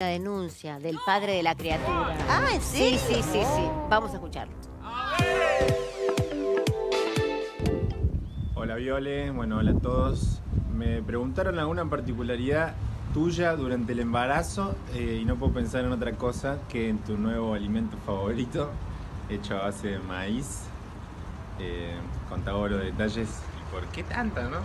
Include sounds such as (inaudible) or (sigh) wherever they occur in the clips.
La denuncia del padre de la criatura. Ah, ¿en Sí, serio? sí, sí, sí. Vamos a escucharlo. Hola Viole, bueno, hola a todos. Me preguntaron alguna particularidad tuya durante el embarazo eh, y no puedo pensar en otra cosa que en tu nuevo alimento favorito, hecho a base de maíz. Eh, contá vos los detalles y por qué tanta, ¿no?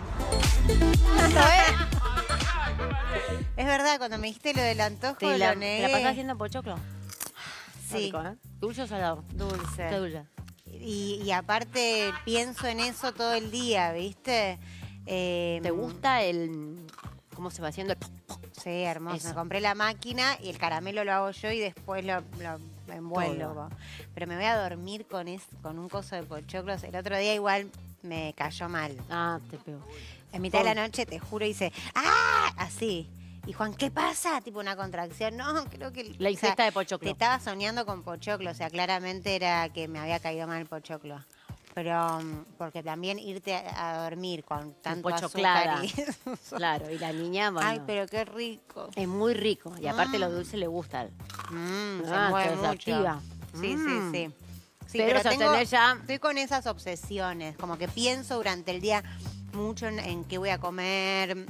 Es verdad, cuando me dijiste lo del antojo, ¿Te la, lo ¿te la negué. pasás haciendo pochoclo? Está Sí, rico, ¿eh? ¿Dulce o salado? dulce. Qué dulce. Y, y aparte pienso en eso todo el día, ¿viste? Eh, ¿Te gusta el... cómo se va haciendo el... Sí, hermoso. Eso. Me compré la máquina y el caramelo lo hago yo y después lo, lo envuelvo. Todo. Pero me voy a dormir con, es, con un coso de pochoclos. El otro día igual me cayó mal. Ah, te pego. En mitad de la noche, te juro, hice ¡Ah! Así. Y Juan, ¿qué pasa? Tipo una contracción. No, creo que. La o sea, ingesta de Te pochoclo. estaba soñando con pochoclo, o sea, claramente era que me había caído mal el pochoclo. Pero, mm, porque también irte a, a dormir con tanto azúcar y... (laughs) Claro, y la niña, bueno, Ay, pero qué rico. es muy rico. Y aparte Mm. lo dulce le gusta. Mm, se Ah, mueve te mucho. Sí, Mm. sí, sí. Sí, pero pero tengo, ya... estoy con esas obsesiones, como que pienso durante el día mucho en, en qué voy a comer,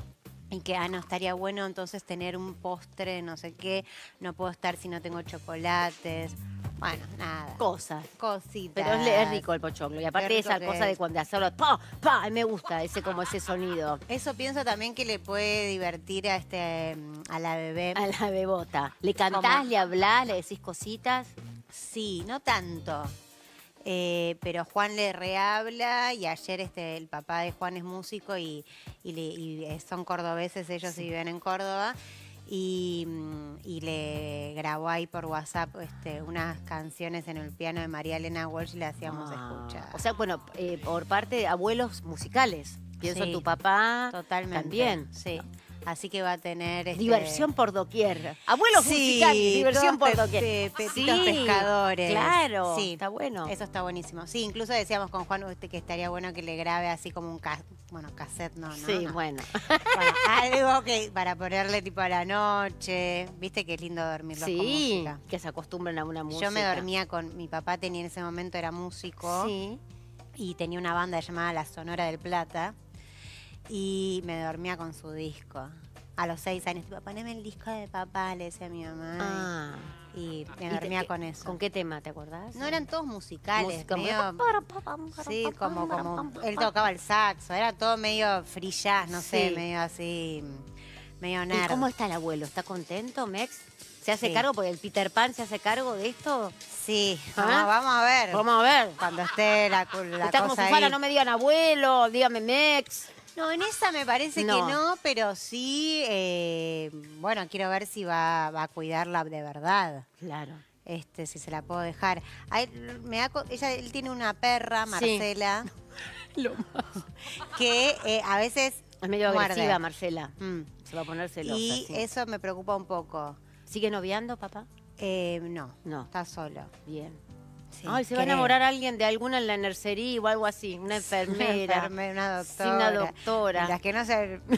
y que, ah, no, estaría bueno entonces tener un postre, no sé qué, no puedo estar si no tengo chocolates. Bueno, nada, Cosas. cositas. Pero es, es rico el pochoclo. Y aparte esa cosa de cuando hacerlo, pa, pa, me gusta ese como ese sonido. Eso pienso también que le puede divertir a este a la bebé. A la bebota. ¿Le cantás, ¿Cómo? le hablás, le decís cositas? Sí, no tanto. Eh, pero Juan le rehabla y ayer este el papá de Juan es músico y, y le- y, eh, son cordobeses, ellos viven en Córdoba. Y, mm, y le grabó ahí por WhatsApp este, unas canciones en el piano de María Elena Walsh y le hacíamos Ah, escuchar. O sea, bueno, eh, por parte de abuelos musicales. Pienso Sí. tu papá. Totalmente. También. Sí. Así que va a tener. este, Diversión por doquier. Abuelos Sí, musicales, diversión por doquier. pe- petitos pescadores. Claro, Sí. está bueno. Eso está buenísimo. Sí, incluso decíamos con Juan este, que estaría bueno que le grabe así como un ca- bueno, cassette, no, no. sí, no. bueno. (laughs) Bueno, algo que para ponerle tipo a la noche. Viste qué lindo dormirlos con Sí, música. que se acostumbren a una música. Yo me dormía con mi papá tenía en ese momento era músico Sí. y tenía una banda llamada La Sonora del Plata y me dormía con su disco. A los seis años, tipo, poneme el disco de papá, le decía a mi mamá. Ah. Y me ¿Y te- dormía con eso. ¿Con qué tema te acordás? No eran todos musicales, medio- Sí, como, como él tocaba el saxo, era todo medio free jazz, no sé, medio así, medio ¿Y nerd. cómo está el abuelo? ¿Está contento, Mex? ¿Se hace Sí. cargo? Porque el Peter Pan se hace cargo de esto. Sí, ¿Ah? vamos, a ver. Vamos a ver. Cuando esté la, la Está como cosa Susana, ahí. no me digan abuelo, dígame Mex. No, en esa me parece No. que no, pero sí, eh, bueno, quiero ver si va, va a cuidarla de verdad. Claro. Este, si se la puedo dejar. A él, me da ella, él tiene una perra, Sí. Marcela, (laughs) que eh, a veces Es medio Muerde. agresiva, Marcela. mm, Se va a poner celosa. y sí. eso me preocupa un poco. ¿Sigue noviando, papá? Eh, no, No. está solo. Bien. Sí, Ay, se va a enamorar alguien de alguna en la nercería o algo así. Una (laughs) Una enfermera. una Sí, doctora. una doctora. Las que no se... (laughs)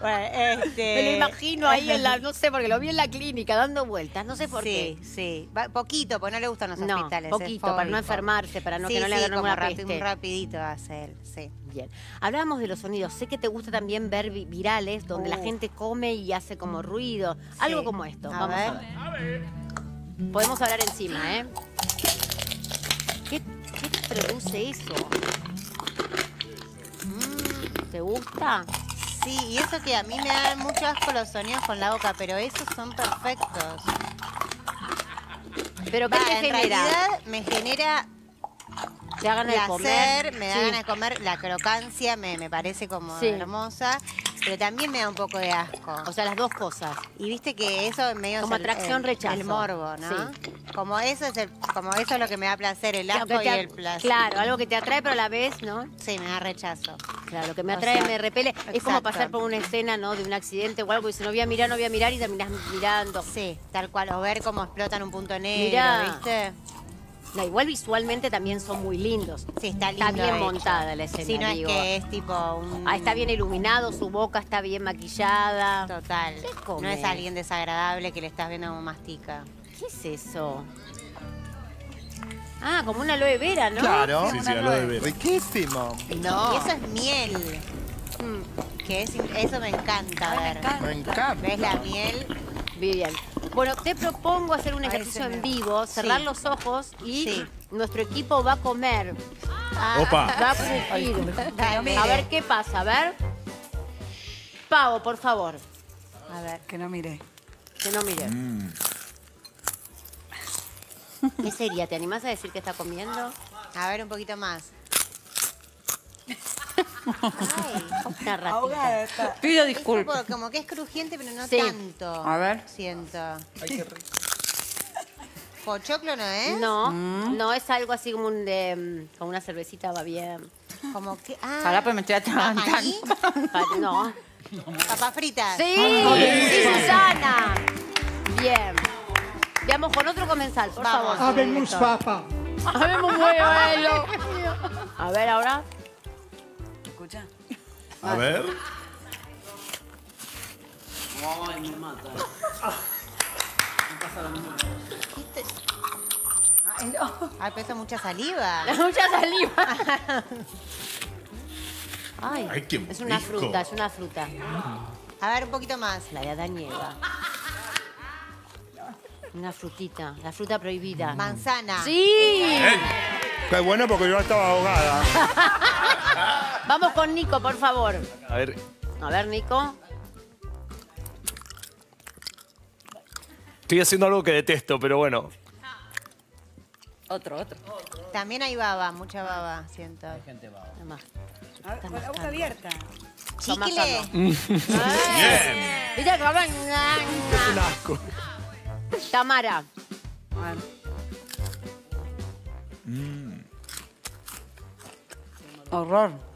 Bueno, este, Me lo imagino ahí en la, no sé, porque lo vi en la clínica dando vueltas, no sé por sí, qué. sí. Va- poquito, porque no le gustan los No, hospitales. es poquito, para no enfermarse, para no Sí, que no le sí, hagan rapi- peste. un rapidito hace él, sí. Bien. Hablábamos de los sonidos. Sé que te gusta también ver vi- virales donde la gente come y hace como ruido. Algo Sí. como esto. A Vamos ver. a ver. Podemos hablar encima, ¿eh? ¿Qué, qué produce eso? Mm, ¿Te gusta? Sí, y eso que a mí me dan mucho asco los sonidos con la boca, pero esos son perfectos. Pero ¿qué Va, te en genera? realidad me genera ¿Te da ganas de comer? placer, me da Sí. ganas de comer, la crocancia me, me parece como Sí. hermosa, pero también me da un poco de asco. O sea, las dos cosas. Y viste que eso es medio Como es el- atracción, el, rechazo. El morbo, ¿no? Sí. Como eso es el, como eso es lo que me da placer, el asco y el placer. Claro, algo que te atrae, pero a la vez, ¿no? Sí, me da rechazo. Claro, lo que me O atrae sea, me repele. Es como pasar por una escena, ¿no? De un accidente o algo y dices, no voy a mirar, no voy a mirar y terminás mirando. Sí, tal cual. O ver cómo explotan un punto negro, Mirá. ¿viste? No, igual visualmente también son muy lindos. Sí, está lindo Está bien hecho. montada la escena, Sí, no digo. es que es tipo un... Ah, está bien iluminado, su boca está bien maquillada. Total. ¿Qué come? No es alguien desagradable que le estás viendo como mastica. ¿Qué es eso? Ah, como una aloe vera, ¿no? Claro. Sí, sí, aloe vera. Riquísimo. No. Y eso es miel. Mm, Que es, eso me encanta ver. Me encanta. ¿Ves la miel? Bien. Bueno, te propongo hacer un ejercicio en vivo, cerrar Sí. los ojos y Sí. nuestro equipo va a comer. Opa. Va a crujir. A ver qué pasa, a ver. Pavo, por favor. A ver. Que no mire. Que no mire. Mm. ¿Qué sería? ¿Te animás a decir que está comiendo? A ver un poquito más. Ay, Una ratita. Ahogada está. Pido disculpas. como que es crujiente, pero no Sí. tanto. A ver. Siento. Ay, qué rico. Pochoclo no es. No, Mm. no es algo así como un de, mm, como una cervecita va bien. Como que. Ah, Pará, pues me estoy atragantando. (laughs) No. papas fritas. Sí, sí, Susana. Bien. Veamos con otro comensal, por Vamos. favor. Habemos papa. Habemos vuelo. A ver ahora. Escucha. A ver. Ay, pesa mucha saliva. (laughs) Mucha saliva. Ay, Ay, qué es una rico. fruta, es una fruta. A ver, un poquito más. La de Adán y Eva. Una frutita, la fruta prohibida. Manzana. ¡Sí! Qué bueno porque yo estaba ahogada. (laughs) Vamos con Nico, por favor. A ver, A ver, Nico. estoy haciendo algo que detesto, pero bueno. Otro, otro. También hay baba, mucha baba, siento. Además. A ver, con la boca abierta. Chicle. (laughs) Bien. Mira que va a- Es un asco. Tamara. A ver. Horror.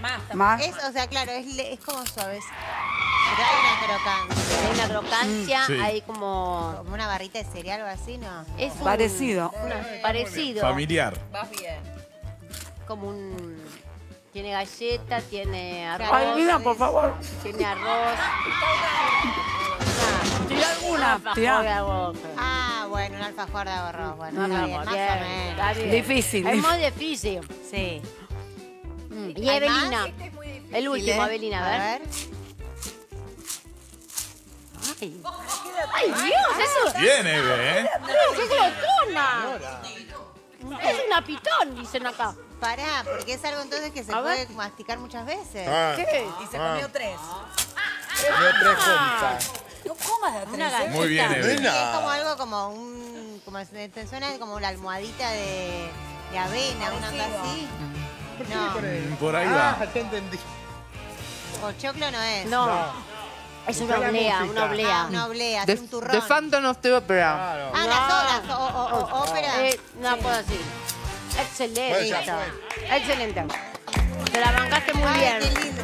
Más. Más. Es, o sea, claro, es, le- es como suave. Pero hay una crocancia. Hay una crocancia, Sí. hay como... Como una barrita de cereal o así, ¿no? Es un- Parecido. una- parecido. Familiar. Vas bien. Como un... Tiene galleta, tiene arroz. Ay, mira, por favor. Tiene arroz. Tira alguna. Alfajor Tira. Ah, bueno, un alfajor de arroz. Bueno, está bien, más bien, o menos. Difícil, Es dif- muy difícil. Sí. Y ¿Hay Evelina. más? El último, Chile. Evelina, a ver. ver. Ay. Ay, Dios, eso, Bien, Eve, ¿eh? ¡Qué glotona! Es una pitón, dicen acá. Pará, porque es algo entonces que se A puede ver. masticar muchas veces. Ah, ¿Qué? Y se comió tres. comió tres juntas. No comas de a Una tres. ¿eh? Muy bien, galleta. Eve. Y Nena. es como algo como un. Como te suena como la almohadita de, de avena, una onda así. No, Por ahí Ah, va. ya entendí. pochoclo no es. No, es una la oblea, música. una Ah, oblea. una oblea, The, es un turrón. The Phantom of the Opera. Claro. Ah, las obras, o, o- o- ópera. Eh, una cosa así. Excelente. Bueno, ya Excelente. Te la bancaste muy Ay, bien. qué lindo.